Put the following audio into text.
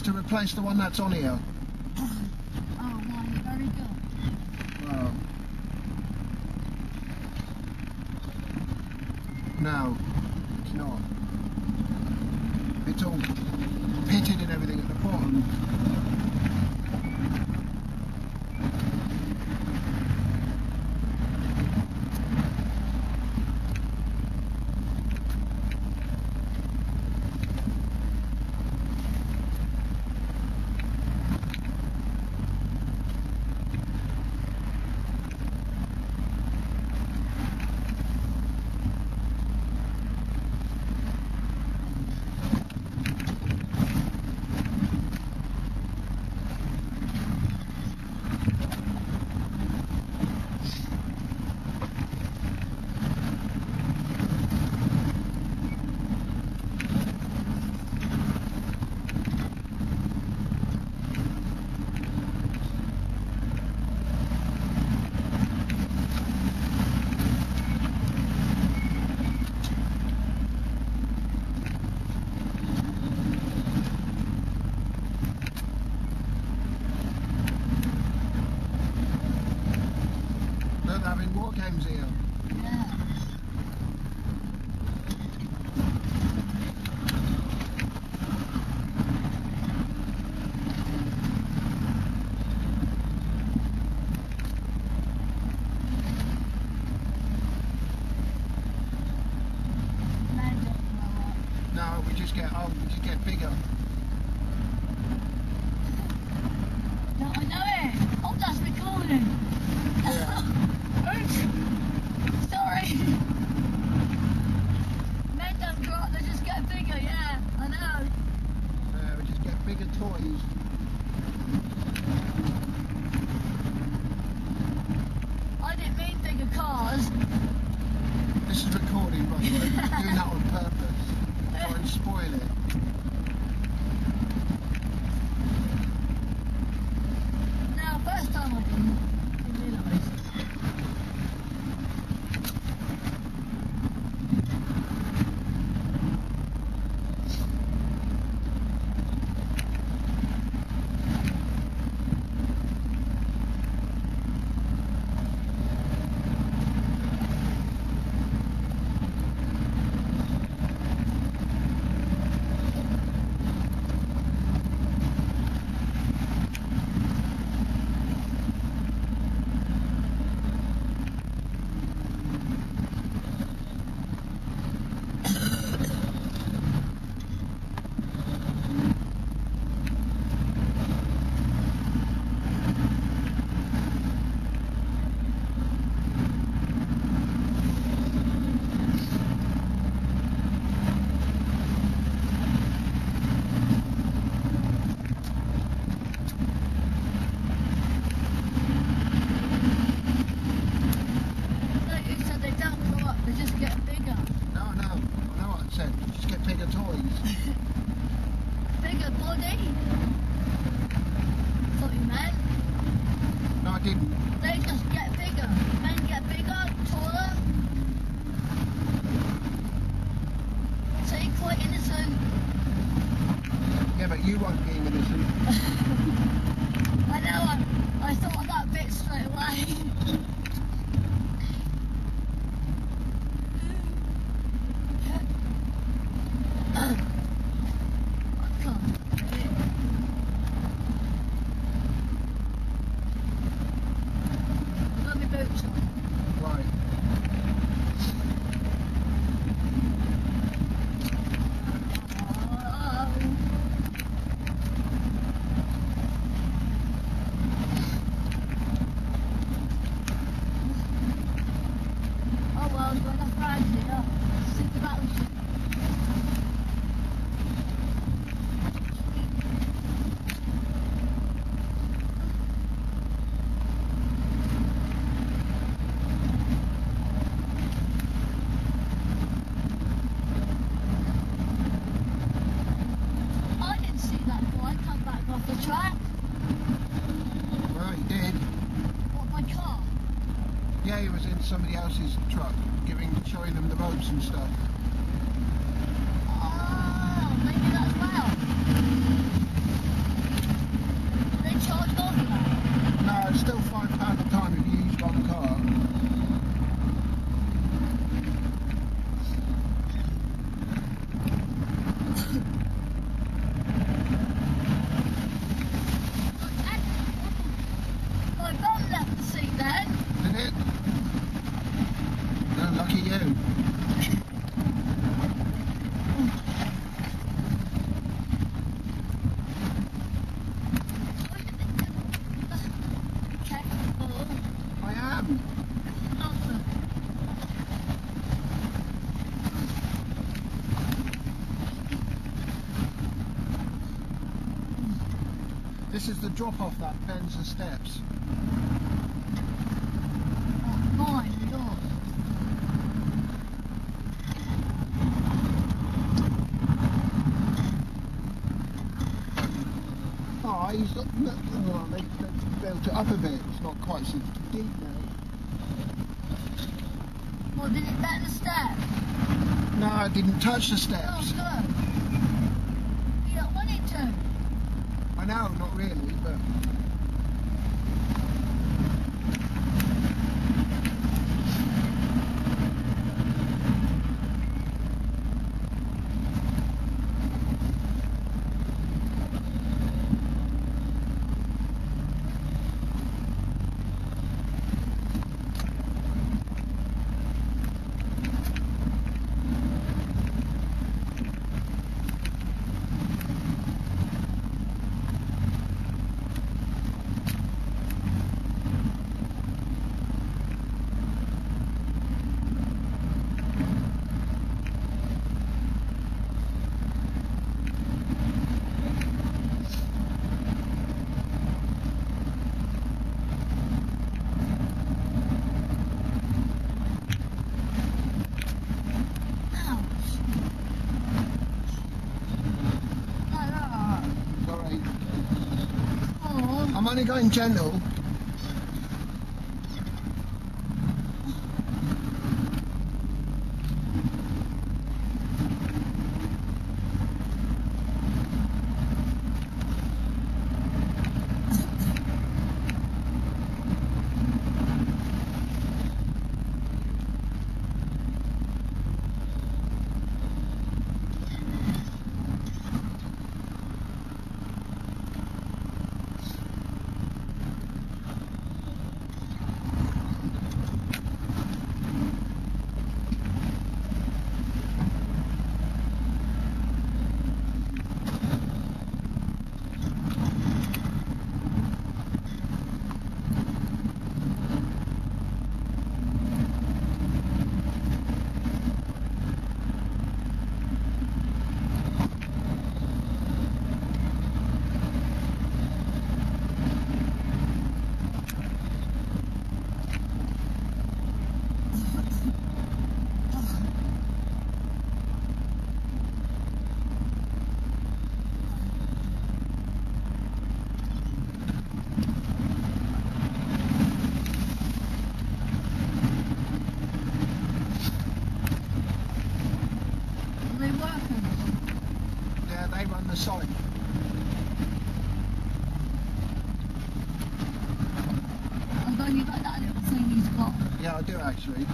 It's to replace the one that's on here. Oh, right, very good. Well, no, it's not. It's all pitted and everything at the bottom. War games here. Yeah. Man don't grow up. No, we just get old, we just get bigger. No, I know it. Oh, that's recording. Oops. Sorry. Men don't grow up, they just get bigger, yeah. I know. Uh, we just get bigger toys. I didn't mean bigger cars. This is recording, by the way. We're doing that on purpose. Try and spoil it. Now, first time I didn't, didn't realise. Like you said, they don't grow up, they just get bigger. No, no, I know what I said. Just get bigger toys. Bigger body. Thought you meant. No, I didn't. They just get bigger. Men get bigger, taller. So you're quite innocent. Yeah, but you won't be innocent. I know, I, I thought of that bit straight away. I can't do it. I've got my boots on. Right. Oh well, we've got enough rags here. Sink the battleship. I didn't see that boy come back off the track. Well, he did. What, my car? Yeah, he was in somebody else's truck, giving, showing them the ropes and stuff. Oh, maybe that's well. No, lucky you. Okay. Oh, I am. awesome. This is the drop off that bends the steps. Oh, the door. Oh, he's not, no, oh, they, they built it up a bit. It's not quite so deep now. Well, did it bend the step? No, I didn't touch the Oh, steps. good. You don't want it to. I know, not really, but Ouch. No, no. sorry. Only going gentle. They working? Yeah, they run the site. I don't you like that little thing he's got? Yeah, I do actually.